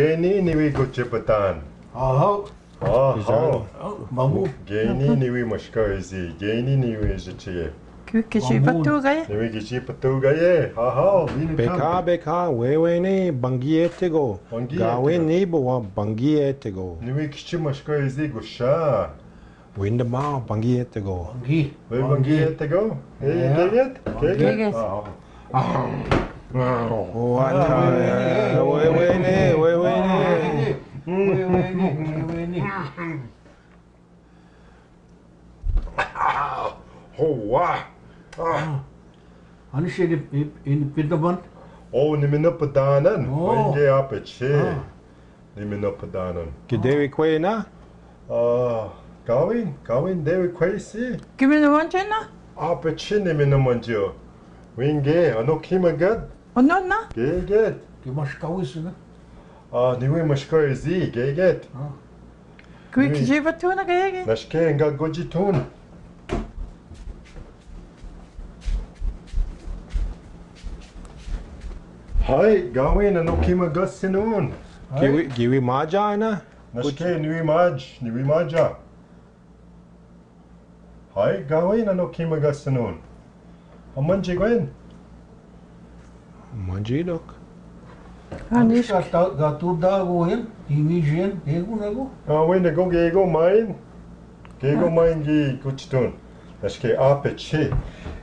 Geni niwi guchipatan. Aha. Aha. Mamu. Geni niwi mashkaisi. Geni niwi jichiye. Kyykkysi pattuugaye. Niwi gichi patugaye. Aha. Beka beka wewene bangietego. Bangietego. Gawe nebo wa bangietego. Niwi kichi mashkaisi gusha. Winde ma bangietego. Gi. Wy bangietego. Hey, Ja. geget? Geget? Geget. Ah. Oh, ata wewene wewene. Hoa. Ano siya ni Pintaban? Oh, ni Minapadanan. Oh. Hindi apa siya. Ni Minapadanan. Kidewi kwe na? Ah, gawin, gawin dewi kwe si. Kiminaman siya na? Apa siya ni Minaman siya. Wingi, ano kimagad? Ano na? Gigit. Kimash kawis na? Ah, niwe mashkar zi geget. Kwe ah. kjeva tu na geget. Mashke nga goji tun. Hai, gawe na no kima gusinun. Giwi maja na? Mashke niwe maj, niwe maja. Hai, gawe na no kima gusinun. Amanji gwen? Amanji look. Anishka. Ga tu da goen, divi jen, ego nego. Ah, we nego ego main. Gego main que kuchitun. Acho que é apetite.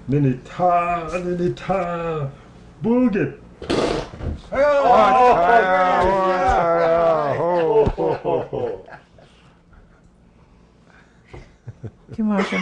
Ninita, ninita. Bugit. Que massa.